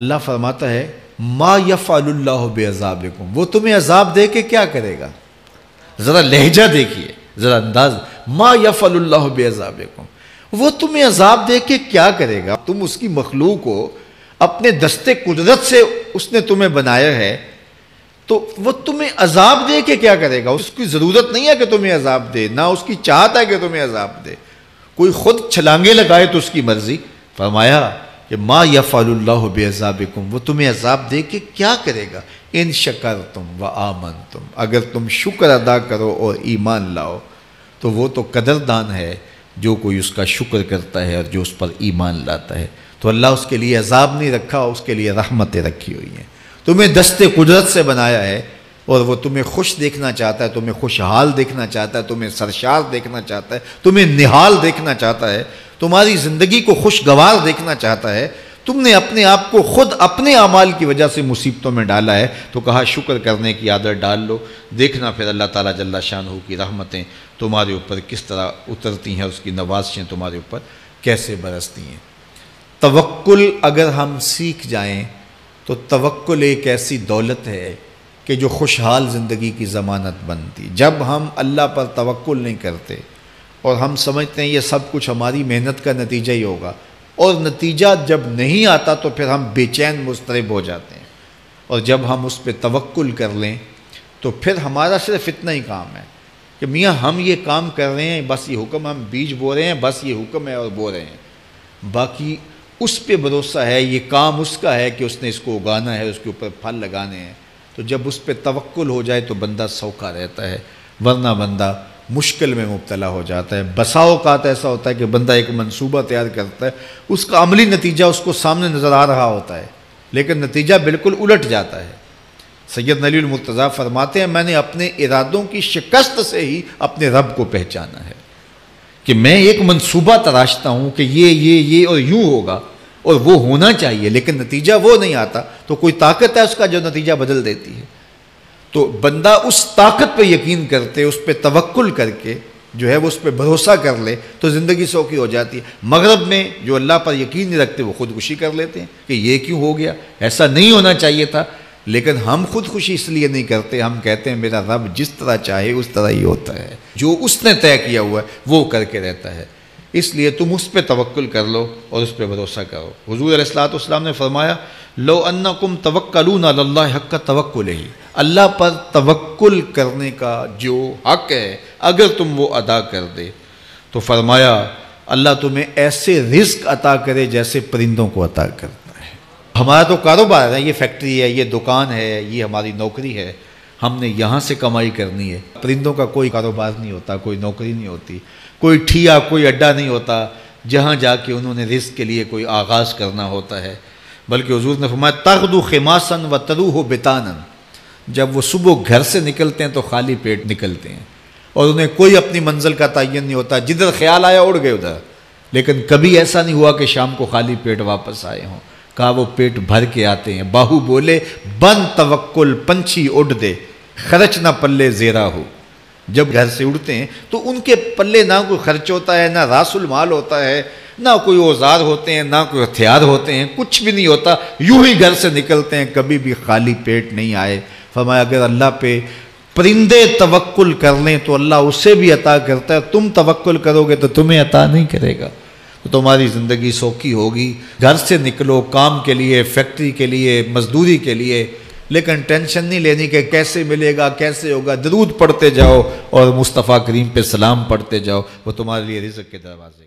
अल्लाह फरमाता है, मा यफ़ाल्लाह बेअजाबिकुम। वो तुम्हें अजाब दे के क्या करेगा? ज़रा लहजा देखिए, ज़रा अंदाज। मा यफ़ाल्लाह बेअजाबिकुम। वो तुम्हें अजाब दे के क्या करेगा? तुम उसकी मखलूक को अपने दस्ते कुदरत से उसने तुम्हें बनाया है तो वो तुम्हें अजाब दे के क्या करेगा? उसकी ज़रूरत नहीं है कि तुम्हें अजाब दे, ना उसकी चाहत है कि तुम्हें अजाब दे। कोई खुद छलांगे लगाए तो उसकी मर्ज़ी। फरमाया कि माँ यफ़ाल्लाह बेज़ाबिकुम वो तुम्हें अजाब दे के क्या करेगा? इन शकर तुम व आमन तुम अगर तुम शुक्र अदा करो और ईमान लाओ तो वो तो कदरदान है, जो कोई उसका शुक्र करता है और जो उस पर ईमान लाता है। तो अल्लाह उसके लिए अजाब नहीं रखा, उसके लिए रहमतें रखी हुई हैं। तुम्हें दस्ते कुदरत से बनाया है और वो तुम्हें खुश देखना चाहता है, तुम्हें खुशहाल देखना चाहता है, तुम्हें सरशार देखना चाहता है, तुम्हें निहाल देखना चाहता है तुम्हारी ज़िंदगी को खुशगवार देखना चाहता है, तुमने अपने आप को खुद अपने अमाल की वजह से मुसीबतों में डाला है तो कहा शुक्र करने की आदत डाल लो। देखना फिर अल्लाह ताला जल्ला शाह की रहमतें तुम्हारे ऊपर किस तरह उतरती हैं, उसकी नवाजिशें तुम्हारे ऊपर कैसे बरसती हैं। तवक्ल अगर हम सीख जाएँ तो तवक्ल एक ऐसी दौलत है कि जो खुशहाल ज़िंदगी की ज़मानत बनती। जब हम अल्लाह पर तवक्ल नहीं करते और हम समझते हैं ये सब कुछ हमारी मेहनत का नतीजा ही होगा। और नतीजा जब नहीं आता तो फिर हम बेचैन, मुस्तरब हो जाते हैं। और जब हम उस पर तवक्ल कर लें तो फिर हमारा सिर्फ़ इतना ही काम है कि मियाँ, हम ये काम कर रहे हैं, बस ये हुक्म, हम बीज बो रहे हैं, बस ये हुक्म है और बो रहे हैं। बाकी उस पर भरोसा है, ये काम उसका है कि उसने इसको उगाना है, उसके ऊपर फल लगाने हैं। तो जब उस पर तवक्ल हो जाए तो बंदा सौखा रहता है, वरना बंदा मुश्किल में मुबतला हो जाता है। बसाओ का ऐसा होता है कि बंदा एक मंसूबा तैयार करता है, उसका अमली नतीजा उसको सामने नज़र आ रहा होता है, लेकिन नतीजा बिल्कुल उलट जाता है। सैयद नली मुर्तज़ा फरमाते हैं, मैंने अपने इरादों की शिकस्त से ही अपने रब को पहचाना है कि मैं एक मंसूबा तराशता हूँ कि ये ये ये और यूँ होगा और वो होना चाहिए, लेकिन नतीजा वो नहीं आता। तो कोई ताकत है उसका जो नतीजा बदल देती है। तो बंदा उस ताकत पे यकीन करते, उस पर तवक्ल करके जो है वो उस पर भरोसा कर ले तो ज़िंदगी सौखी हो जाती है। मगरब में जो अल्लाह पर यकीन नहीं रखते, वो खुदकुशी कर लेते हैं कि ये क्यों हो गया। ऐसा नहीं होना चाहिए था, लेकिन हम खुदकुशी इसलिए नहीं करते, हम कहते हैं, मेरा रब जिस तरह चाहे, उस तरह ही होता है। जो उसने तय किया हुआ है, वो करके रहता है। इसलिए तुम उस पर तवक्ल कर लो और उस पर भरोसा करो। हजूर असलाम ने फरमाया लो अन्ना कुम तवक्लून हक का तवक्ल ही अल्लाह पर तवक्ल करने का जो हक है, अगर तुम वो अदा कर दे। तो फरमाया, अल्लाह तुम्हें ऐसे रिस्क अता करे जैसे परिंदों को अता करता है। हमारा तो कारोबार है, ये फैक्ट्री है, ये दुकान है, ये हमारी नौकरी है। हमने यहाँ से कमाई करनी है। परिंदों का कोई कारोबार नहीं होता, कोई नौकरी नहीं होती, कोई ठिया, कोई अड्डा नहीं होता, जहाँ जाके उन्होंने रिस्क के लिए कोई आगाज़ करना होता है। बल्कि हजूर ने फरमाया, तगदु खमासन व तरु हो बेतानन। जब वो सुबह घर से निकलते हैं तो खाली पेट निकलते हैं। और उन्हें कोई अपनी मंजिल का तयन नहीं होता, जिधर ख्याल आया उड़ गए उधर। लेकिन कभी ऐसा नहीं हुआ कि शाम को खाली पेट वापस आए हों। कहा, वो पेट भर के आते हैं। बाहू बोले बन तवक्ल पंछी उड़ दे, खर्च ना पल्ले जेरा हो। जब घर से उड़ते हैं तो उनके पल्ले ना कोई खर्च होता है, ना रासुल माल होता है ना कोई औज़ार होते हैं, ना कोई हथियार होते हैं, कुछ भी नहीं होता। यूँ ही घर से निकलते हैं, कभी भी खाली पेट नहीं आए। फरमाया, अगर अल्लाह पे परिंदे तवक्ल कर लें तो अल्लाह उसे भी अता करता है। तुम तवक्ल करोगे तो तुम्हें अता नहीं करेगा। तो तुम्हारी ज़िंदगी सौखी होगी। घर से निकलो, काम के लिए, फैक्ट्री के लिए, मजदूरी के लिए। लेकिन टेंशन नहीं लेनी कि कैसे मिलेगा, कैसे होगा। दरूद पढ़ते जाओ और मुस्तफ़ा करीम पे सलाम पढ़ते जाओ। वो तुम्हारे लिए रिजक के दरवाजे।